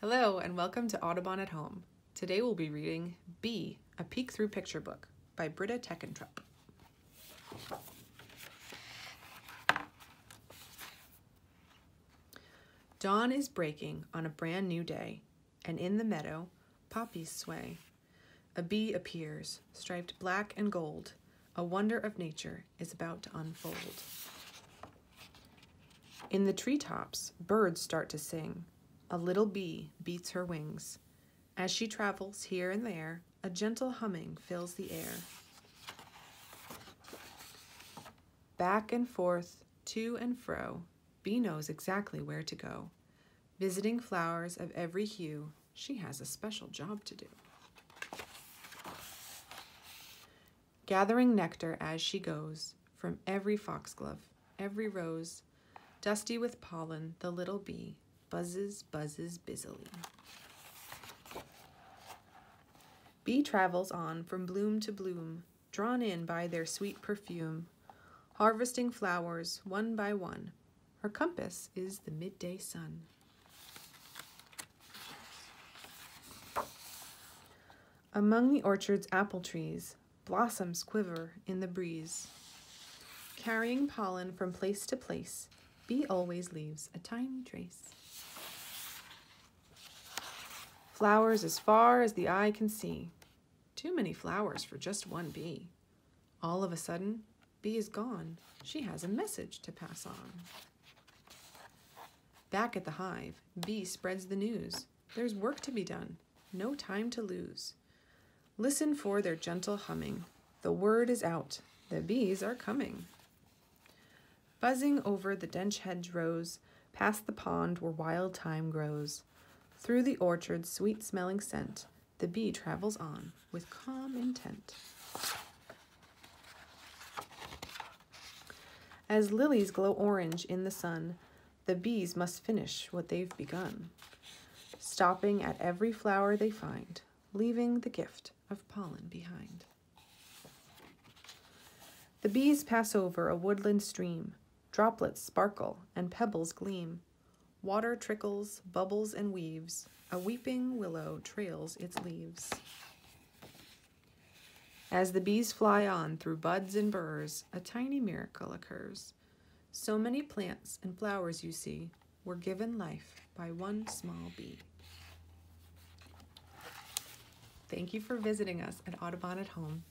Hello and welcome to Audubon at Home. Today we'll be reading Bee, A Peek Through Picture Book by Britta Teckentrup. Dawn is breaking on a brand new day, and in the meadow, poppies sway. A bee appears, striped black and gold. A wonder of nature is about to unfold. In the treetops, birds start to sing. A little bee beats her wings. As she travels here and there, a gentle humming fills the air. Back and forth, to and fro, Bee knows exactly where to go. Visiting flowers of every hue, she has a special job to do. Gathering nectar as she goes from every foxglove, every rose, dusty with pollen, the little bee buzzes, buzzes busily. Bee travels on from bloom to bloom, drawn in by their sweet perfume, harvesting flowers one by one. Her compass is the midday sun. Among the orchard's apple trees, blossoms quiver in the breeze. Carrying pollen from place to place, bee always leaves a tiny trace. Flowers as far as the eye can see. Too many flowers for just one bee. All of a sudden, bee is gone. She has a message to pass on. Back at the hive, bee spreads the news. There's work to be done, no time to lose. Listen for their gentle humming. The word is out. The bees are coming. Buzzing over the dense hedgerows, past the pond where wild thyme grows, through the orchard's sweet smelling scent, the bee travels on with calm intent. As lilies glow orange in the sun, the bees must finish what they've begun, stopping at every flower they find, leaving the gift of pollen behind. The bees pass over a woodland stream, droplets sparkle and pebbles gleam. Water trickles, bubbles, and weaves. A weeping willow trails its leaves. As the bees fly on through buds and burrs, a tiny miracle occurs. So many plants and flowers you see were given life by one small bee. Thank you for visiting us at Audubon at Home.